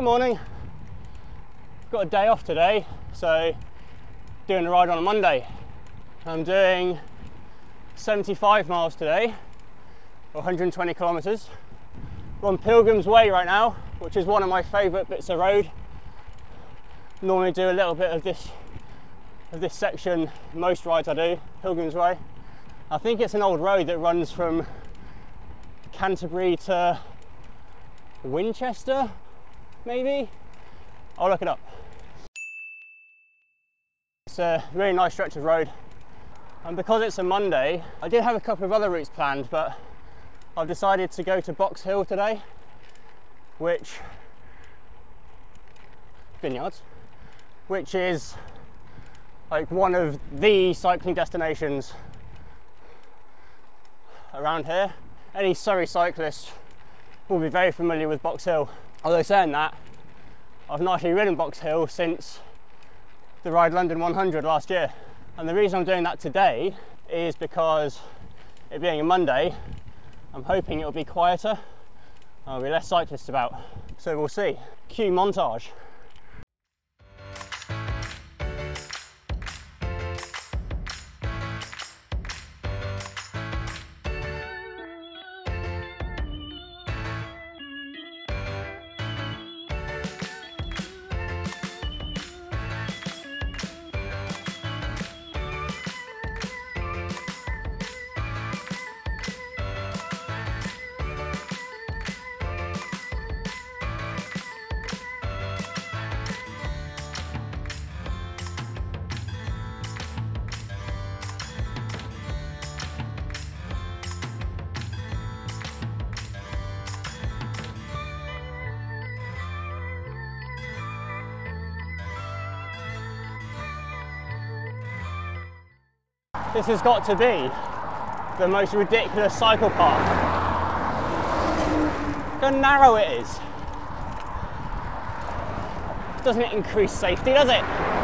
Good morning. Got a day off today, so doing a ride on a Monday. I'm doing 75 miles today, or 120 kilometers. We're on Pilgrim's Way right now, which is one of my favourite bits of road. Normally do a little bit of this of this section most rides I do, Pilgrim's Way. I think it's an old road that runs from Canterbury to Winchester, maybe? I'll look it up. It's a really nice stretch of road. And because it's a Monday, I did have a couple of other routes planned, but I've decided to go to Box Hill today, which vineyards, which is like one of the cycling destinations around here. Any Surrey cyclist will be very familiar with Box Hill. Although saying that, I've not actually ridden Box Hill since the Ride London 100 last year. And the reason I'm doing that today is because it being a Monday, I'm hoping it'll be quieter, there'll be less cyclists about. So we'll see. Cue montage. This has got to be the most ridiculous cycle path. Look how narrow it is. Doesn't it increase safety, does it?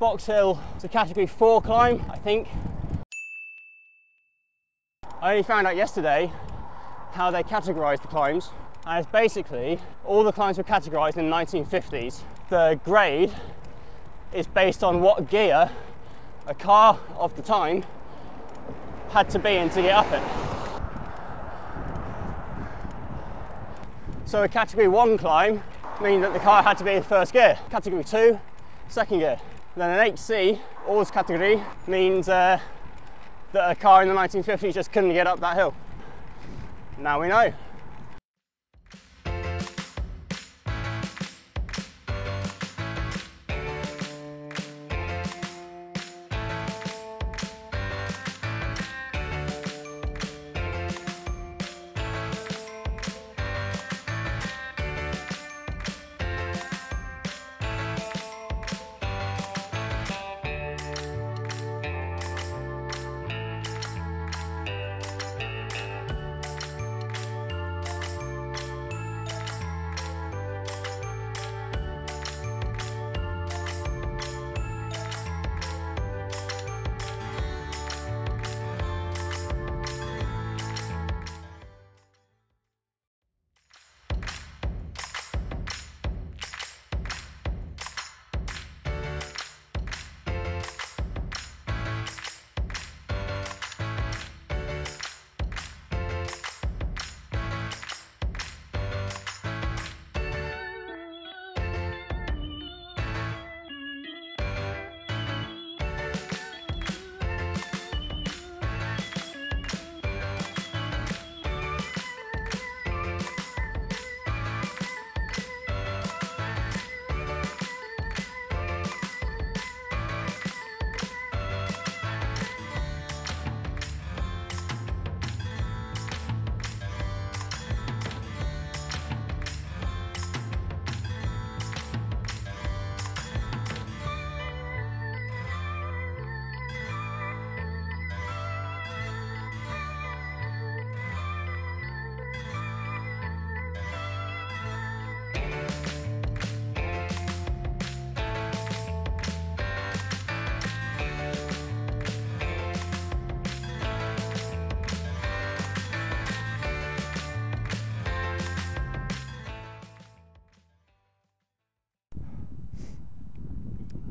Box Hill is a category four climb, I think. I only found out yesterday how they categorise the climbs. And it's basically all the climbs were categorised in the 1950s. The grade is based on what gear a car of the time had to be in to get up it. So a category one climb means that the car had to be in first gear. Category two, second gear. Then an HC, Hors category, means uh, that a car in the 1950s just couldn't get up that hill. Now we know.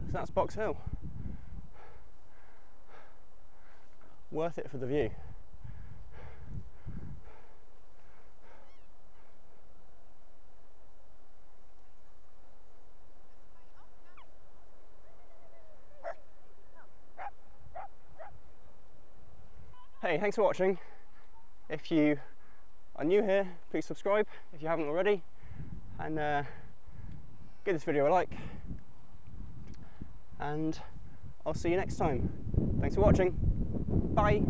So that's Box Hill. Worth it for the view. Hey, thanks for watching. If you are new here, please subscribe if you haven't already, and uh, give this video a like. And I'll see you next time. Thanks for watching. Bye.